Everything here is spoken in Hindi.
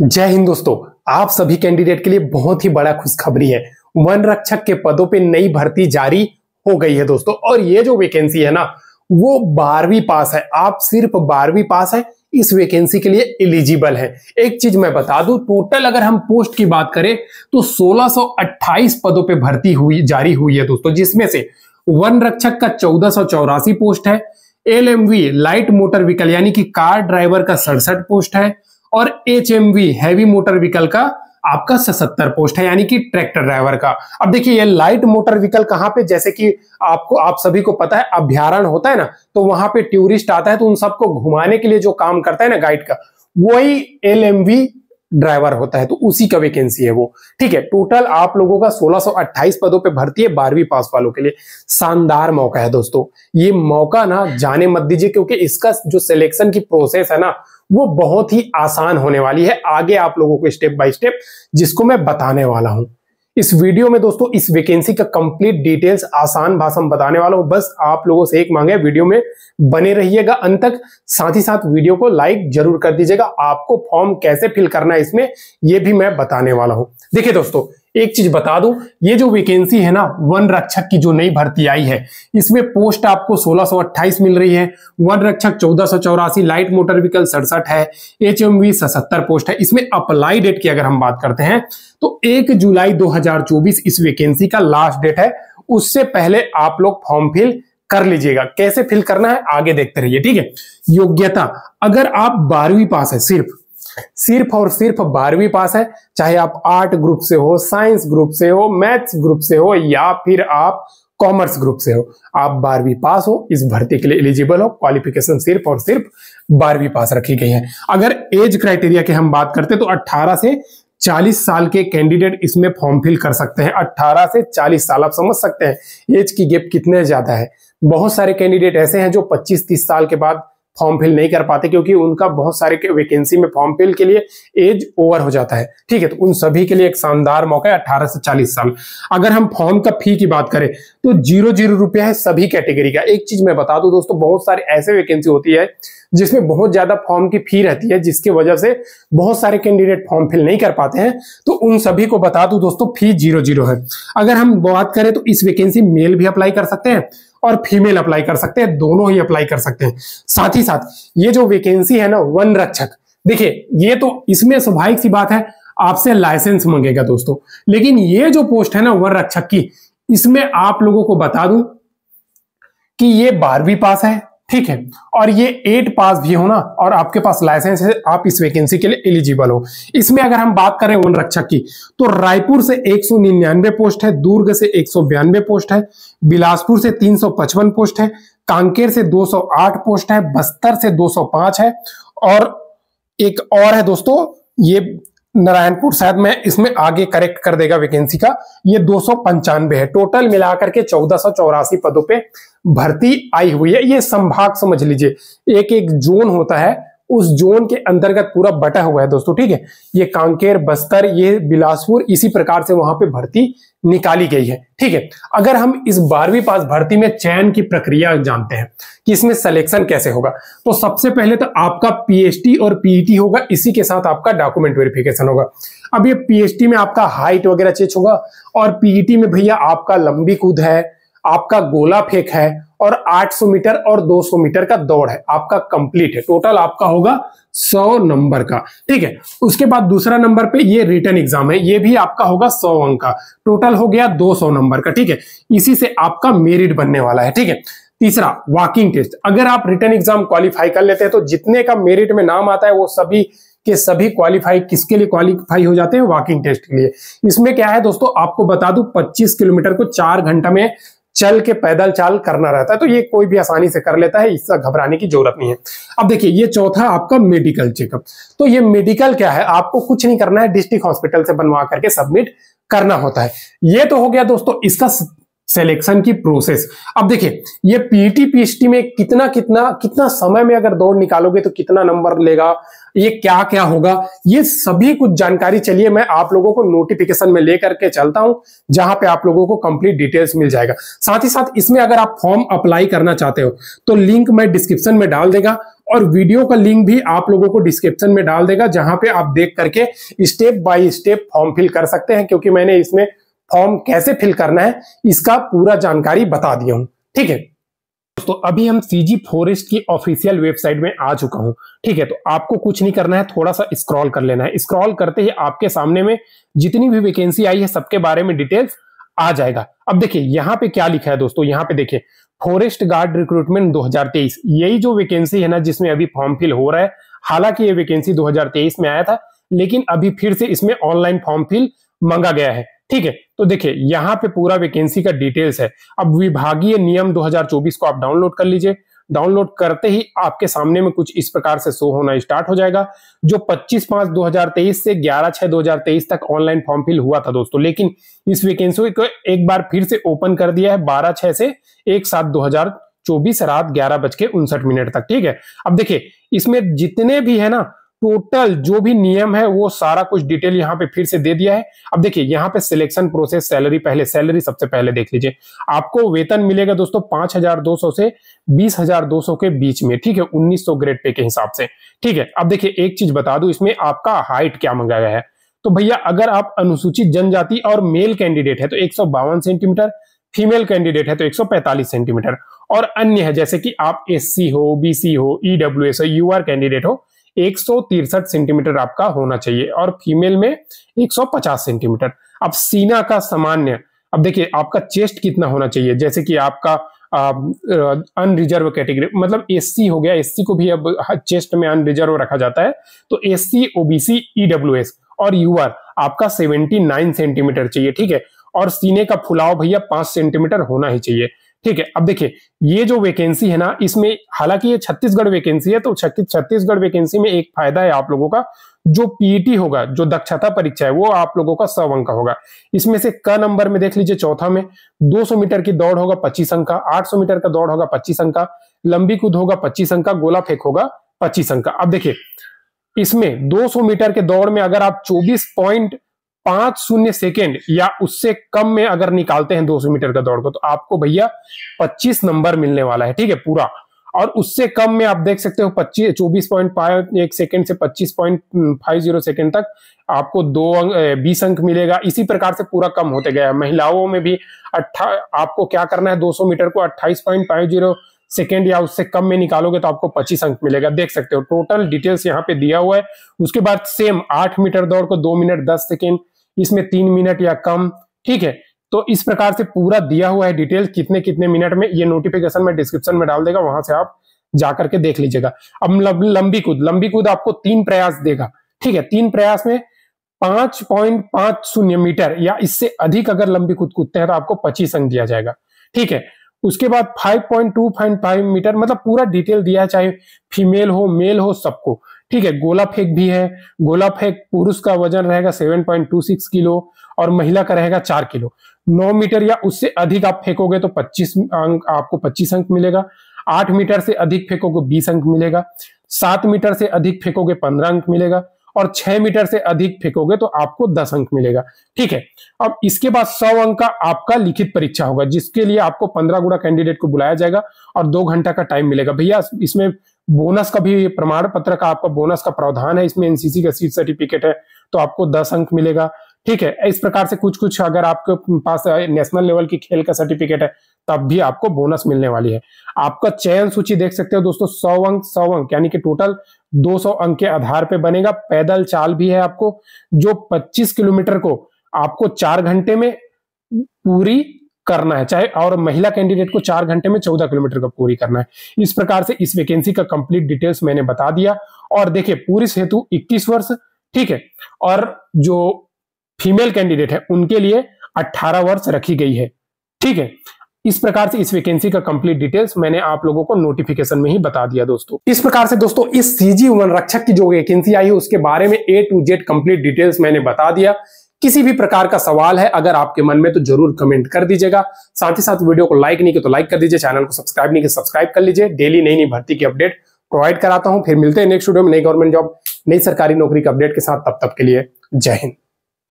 जय हिंद दोस्तों, आप सभी कैंडिडेट के लिए बहुत ही बड़ा खुशखबरी है। वन रक्षक के पदों पे नई भर्ती जारी हो गई है दोस्तों, और ये जो वैकेंसी है ना, वो बारहवीं पास है। आप सिर्फ़ बारहवीं पास है, इस वैकेंसी के लिए एलिजिबल है। एक चीज़ मैं बता दूँ टोटल अगर हम पोस्ट की बात करें तो 1628 पदों पे भर्ती हुई, जारी हुई है दोस्तों, जिसमें से वन रक्षक का चौदह पोस्ट है एलएमवी लाइट मोटर व्हीकल यानी कि कार ड्राइवर का सड़सठ पोस्ट है और H M heavy motor vehicle का आपका सतर पोस्ट है, यानी कि ट्रैक्टर ड्राइवर का। अब देखिए, ये लाइट मोटर व्हीकल कहाँ पे? जैसे कि आपको, आप सभी को पता है अभ्यारण होता है ना तो वहाँ पे टूरिस्ट आता है तो उन सबको घुमाने के लिए जो काम करता है ना गाइड का, वही एल ड्राइवर होता है तो उसी का वैकेंसी है वो। ठीक है टोटल आप लोगों का 1628 पदों पे भर्ती है बारहवीं पास वालों के लिए। शानदार मौका है दोस्तों। ये मौका ना जाने मत दीजिए, क्योंकि इसका जो सिलेक्शन की प्रोसेस है ना, वो बहुत ही आसान होने वाली है। आगे आप लोगों को स्टेप बाय स्टेप जिसको मैं बताने वाला हूँ। इस वीडियो में दोस्तों, इस वैकेंसी का कंप्लीट डिटेल्स आसान भाषा में बताने वाला हूँ। बस आप लोगों से एक मांगे, वीडियो में बने रहिएगा अंत तक। साथ ही साथ वीडियो को लाइक ज़रूर कर दीजिएगा। आपको फॉर्म कैसे फिल करना है इसमें यह भी मैं बताने वाला हूँ। देखिए दोस्तों एक चीज़ बता दूँ, ये जो वैकेंसी है ना, वन रक्षक की जो नई भर्ती आई है, इसमें पोस्ट आपको 1628 मिल रही है, वन रक्षक चौदह लाइट मोटर व्हीकल सड़सठ है एच एम वी पोस्ट है, इसमें अप्लाई डेट की अगर हम बात करते हैं तो एक जुलाई 2024 इस वैकेंसी का लास्ट डेट है, उससे पहले आप लोग फॉर्म फिल कर लीजिएगा। कैसे फिल करना है, आगे देखते रहिए, ठीक है? योग्यता, अगर आप बारहवीं पास है, सिर्फ़ सिर्फ़ और सिर्फ़ बारहवीं पास है। चाहे आप आर्ट ग्रुप से हो, साइंस ग्रुप से हो, मैथ्स ग्रुप से हो, या फिर आप कॉमर्स ग्रुप से हो, आप बारहवीं पास हो, इस भर्ती के लिए एलिजिबल हो। क्वालिफिकेशन सिर्फ़ और सिर्फ़ बारहवीं पास रखी गई है। अगर एज क्राइटेरिया की हम बात करते तो 18 से 40 साल के कैंडिडेट इसमें फॉर्म फिल कर सकते हैं। 18 से 40 साल आप समझ सकते हैं, एज की गैप कितने ज़्यादा है। बहुत सारे कैंडिडेट ऐसे हैं जो 25-30 साल के बाद फॉर्म फिल नहीं कर पाते क्योंकि उनका बहुत सारे वैकेंसी में फॉर्म फिल के लिए एज ओवर हो जाता है। ठीक है तो उन सभी के लिए एक शानदार मौका है अट्ठारह से चालीस साल। अगर हम फॉर्म का फ़ी की बात करें तो ज़ीरो ज़ीरो रुपया है सभी कैटेगरी का। एक चीज़ मैं बता दू दोस्तों, बहुत सारे ऐसे वैकेंसी होती है जिसमें बहुत ज़्यादा फॉर्म की फ़ी रहती है, जिसकी वजह से बहुत सारे कैंडिडेट फॉर्म फिल नहीं कर पाते हैं। तो उन सभी को बता दू दोस्तों फ़ी ज़ीरो ज़ीरो है। अगर हम बात करें तो इस वैकेंसी मेल भी अप्लाई कर सकते हैं। और फीमेल अप्लाई कर सकते हैं, दोनों ही अप्लाई कर सकते हैं। साथ ही साथ, ये जो वेकेंसी है ना, वन रक्षक, देखिए, ये तो इसमें स्वाभाविक सी बात है, आपसे लाइसेंस मांगेगा दोस्तों। लेकिन ये जो पोस्ट है ना, वन रक्षक की, इसमें आप लोगों को बता दूँ कि ये बारहवीं पास है ठीक है? और ये एट पास भी हो ना, और आपके पास लाइसेंस है, आप इस वैकेंसी के लिए एलिजिबल हो। इसमें अगर हम बात करें वन रक्षक की तो रायपुर से एक सौ निन्यानवे पोस्ट है, दुर्ग से एक पोस्ट है, बिलासपुर से 355 पोस्ट है, कांकेर से 208 पोस्ट है, बस्तर से 205 है, और एक और है दोस्तों, ये नारायणपुर शायद मैं इसमें आगे करेक्ट कर देगा वैकेंसी का। ये दो सौ पंचानवे है। टोटल मिलाकर के चौदह पदों पे भर्ती आई हुई है। ये संभाग समझ लीजिए, एक एक जोन होता है। उस जोन के अंतर्गत पूरा बटा हुआ है दोस्तों, ठीक है? ये कांकेर, बस्तर, ये बिलासपुर, इसी प्रकार से वहाँ पे भर्ती निकाली गई है। ठीक है, अगर हम इस बारहवीं पास भर्ती में चयन की प्रक्रिया जानते हैं कि इसमें सिलेक्शन कैसे होगा तो सबसे पहले तो आपका पीएचटी और पीईटी e होगा, इसी के साथ आपका डॉक्यूमेंट वेरिफिकेशन होगा। अब ये पीएचडी में आपका हाइट वगैरह चेक होगा, और पीईटी e में भैया आपका लंबी कूद है आपका गोला फेंक है और 800 मीटर और 200 मीटर का दौड़ है, आपका कंप्लीट है। टोटल आपका होगा 100 नंबर का। ठीक है, उसके बाद दूसरा नंबर पे ये रिटर्न एग्ज़ाम है, ये भी आपका होगा 100 अंक का। टोटल हो गया 200 नंबर का, ठीक है। इसी से आपका मेरिट बनने वाला है, ठीक है। तीसरा वॉकिंग टेस्ट अगर आप रिटर्न एग्ज़ाम क्वालिफाई कर लेते हैं तो जितने का मेरिट में नाम आता है, वो सभी के सभी क्वालिफाई किसके लिए क्वालिफाई हो जाते हैं? वॉकिंग टेस्ट के लिए। इसमें क्या है दोस्तों, आपको बता दू 25 किलोमीटर को चार घंटा में चल के पैदल चाल करना रहता है तो ये कोई भी आसानी से कर लेता है इससे घबराने की ज़रूरत नहीं है। अब देखिए, ये चौथा आपका मेडिकल चेकअप तो ये मेडिकल क्या है? आपको कुछ नहीं करना है डिस्ट्रिक्ट हॉस्पिटल से बनवा करके सबमिट करना होता है। ये तो हो गया दोस्तों, इसका सिलेक्शन की प्रोसेस अब देखिए, ये पीटी पीएचटी में कितना कितना कितना समय में अगर दौड़ निकालोगे तो कितना नंबर लेगा, ये क्या क्या होगा, ये सभी कुछ जानकारी चलिए मैं आप लोगों को नोटिफिकेशन में लेकर के चलता हूँ, जहाँ पे आप लोगों को कंप्लीट डिटेल्स मिल जाएगा। साथ ही साथ इसमें अगर आप फॉर्म अप्लाई करना चाहते हो तो लिंक मैं डिस्क्रिप्शन में डाल देगा, और वीडियो का लिंक भी आप लोगों को डिस्क्रिप्शन में डाल देगा, जहाँ पे आप देख करके step by step form fill कर सकते हैं, क्योंकि मैंने इसमें फॉर्म कैसे फिल करना है, इसका पूरा जानकारी बता दिया हूँ। ठीक है? दोस्तों, अभी हम सीजी फॉरेस्ट की ऑफिशियल वेबसाइट में आ चुका हूँ। ठीक है तो आपको कुछ नहीं करना है, थोड़ा सा स्क्रॉल कर लेना है। स्क्रॉल करते ही आपके सामने में जितनी भी वैकेंसी आई है, सबके बारे में डिटेल्स आ जाएगा। अब देखिए, यहाँ पे क्या लिखा है दोस्तों? यहाँ पे देखिए फॉरेस्ट गार्ड रिक्रूटमेंट 2023 यही जो वैकेंसी है ना, जिसमें अभी फॉर्म फिल हो रहा है, हालाँकि ये वैकेंसी 2023 में आया था, लेकिन अभी फिर से इसमें ऑनलाइन फॉर्म फिल मंगा गया है। ठीक है? तो देखिए, यहाँ पे पूरा वैकेंसी का डिटेल्स है। अब विभागीय नियम 2024 को आप डाउनलोड कर लीजिए। डाउनलोड करते ही आपके सामने में कुछ इस प्रकार से शो होना स्टार्ट हो जाएगा, जो 25 पाँच 2023 से 11 छह 2023 तक ऑनलाइन फॉर्म फिल हुआ था दोस्तों। लेकिन इस वैकेंसी को एक बार फिर से ओपन कर दिया है 12 छह से एक सात दो चौबीस रात ग्यारह बज के उनसठ मिनट तक। ठीक है? अब देखिए, इसमें जितने भी है ना टोटल जो भी नियम है, वो सारा कुछ डिटेल यहाँ पे फिर से दे दिया है। अब देखिए, यहाँ पे सिलेक्शन प्रोसेस, सैलरी पहले, सैलरी सबसे पहले देख लीजिए। आपको वेतन मिलेगा दोस्तों पाँच हज़ार दो सौ से बीस हज़ार दो सौ के बीच में, ठीक है? उन्नीस सौ ग्रेड पे के हिसाब से, ठीक है? अब देखिए, एक चीज़ बता दू, इसमें आपका हाइट क्या मंगाया है? तो भैया, अगर आप अनुसूचित जनजाति और मेल कैंडिडेट है तो एक सौ बावन सेंटीमीटर, फीमेल कैंडिडेट है तो 145 सेंटीमीटर। और अन्य है, जैसे कि आप एससी हो, बीसी हो ईडब्ल्यू एस हो, यूआर कैंडिडेट हो एक सेंटीमीटर आपका होना चाहिए और फीमेल में 150 सेंटीमीटर। अब सीना का सामान्य, अब देखिए आपका चेस्ट कितना होना चाहिए, जैसे कि आपका अनरिजर्व कैटेगरी मतलब एससी हो गया एससी को भी अब चेस्ट में अनरिजर्व रखा जाता है तो एससी ओबीसी ईडब्ल्यूएस और यूआर आपका 79 सेंटीमीटर चाहिए, ठीक है? और सीने का फुलाव भैया पाँच सेंटीमीटर होना ही चाहिए। ठीक है, अब देखिए, ये जो वैकेंसी है ना, इसमें हालाँकि ये छत्तीसगढ़ वैकेंसी है तो छत्तीसगढ़ वैकेंसी में एक फ़ायदा है आप लोगों का, जो पीईटी e होगा, जो दक्षता परीक्षा है, वो आप लोगों का सौ अंक होगा। इसमें से क नंबर में देख लीजिए, चौथा में 200 मीटर की दौड़ होगा 25 अंक का 800 मीटर का दौड़ होगा 25 अंक का, लंबी कूद होगा 25 अंक का, गोला फेंक होगा 25 अंक का। अब देखिए, इसमें 200 मीटर के दौड़ में अगर आप चौबीस पॉइंट पाँच शून्य सेकेंड या उससे कम में अगर निकालते हैं 200 मीटर का दौड़ को तो आपको भैया 25 नंबर मिलने वाला है, ठीक है, पूरा। और उससे कम में आप देख सकते हो पच्चीस चौबीस पॉइंट पाँच एक सेकेंड से पच्चीस पॉइंट फाइव ज़ीरो सेकेंड तक आपको दो अंक बीस अंक मिलेगा। इसी प्रकार से पूरा कम होते गया महिलाओं में भी अट्ठा, आपको क्या करना है 200 मीटर को अट्ठाईस पॉइंट फाइव ज़ीरो सेकेंड या उससे कम में निकालोगे तो आपको पच्चीस अंक मिलेगा। देख सकते हो, टोटल डिटेल्स यहाँ पे दिया हुआ है। उसके बाद सेम आठ मीटर दौड़ को दो मिनट दस सेकेंड इसमें तीन मिनट या कम, ठीक है? तो इस प्रकार से पूरा दिया हुआ है डिटेल कितने कितने मिनट में, ये नोटिफिकेशन में डिस्क्रिप्शन में डाल देगा, वहाँ से आप जाकर के देख लीजिएगा। अब लंबी कूद लंबी कूद आपको तीन प्रयास देगा, ठीक है? तीन प्रयास में पाँच पॉइंट पाँच शून्य मीटर या इससे अधिक अगर लंबी कूद कूदते हैं तो आपको पच्चीस अंक दिया जाएगा, ठीक है? उसके बाद 5.2.5 मीटर मतलब पूरा डिटेल दिया है, चाहे फीमेल हो मेल हो, सबको। ठीक है, गोला फेंक भी है। गोला फेंक पुरुष का वज़न रहेगा 7.26 किलो और महिला का रहेगा चार किलो। नौ मीटर या उससे अधिक आप फेंकोगे तो 25 अंक आपको 25 अंक मिलेगा। आठ मीटर से अधिक फेंकोगे 20 अंक मिलेगा। सात मीटर से अधिक फेंकोगे 15 अंक मिलेगा। और छह मीटर से अधिक फेंकोगे तो आपको दस अंक मिलेगा। ठीक है? अब इसके बाद सौ अंक का आपका लिखित परीक्षा होगा, जिसके लिए आपको पंद्रह गुड़ा कैंडिडेट को बुलाया जाएगा और दो घंटा का टाइम मिलेगा। भैया, इसमें बोनस का भी प्रमाण पत्र का आपका बोनस का प्रावधान है, इसमें एनसीसी का सीट सर्टिफिकेट है तो आपको दस अंक मिलेगा। ठीक है? इस प्रकार से कुछ कुछ अगर आपके पास नेशनल लेवल की खेल का सर्टिफिकेट है, तब भी आपको बोनस मिलने वाली है। आपका चयन सूची देख सकते हो दोस्तों, सौ अंक सौ अंक, यानी कि टोटल 200 अंक के आधार पे बनेगा। पैदल चाल भी है आपको, जो 25 किलोमीटर को आपको चार घंटे में पूरी करना है, चाहे और महिला कैंडिडेट को चार घंटे में चौदह किलोमीटर का पूरी करना है। इस प्रकार से इस वैकेंसी का कंप्लीट डिटेल्स मैंने बता दिया। और देखिए, पूरी हेतु 21 वर्ष, ठीक है, और जो फीमेल कैंडिडेट है, उनके लिए 18 वर्ष रखी गई है, ठीक है। इस प्रकार से इस वैकेंसी का कंप्लीट डिटेल्स मैंने आप लोगों को नोटिफिकेशन में ही बता दिया दोस्तों। इस प्रकार से दोस्तों, इस सीजी वन रक्षक की जो वैकेंसी आई है, उसके बारे में A to Z complete details मैंने बता दिया। किसी भी प्रकार का सवाल है, अगर आपके मन में तो ज़रूर कमेंट कर दीजिएगा। साथ ही साथ वीडियो को लाइक नहीं किया तो लाइक कर दीजिए चैनल को सब्सक्राइब नहीं किया सब्सक्राइब कर लीजिए। डेली नई नई भर्ती की अपडेट प्रोवाइड कराता हूँ। फिर मिलते हैं नेक्स्ट वीडियो में, नई गवर्नमेंट जॉब नई सरकारी नौकरी के अपडेट के साथ। तब तक के लिए जय हिंद।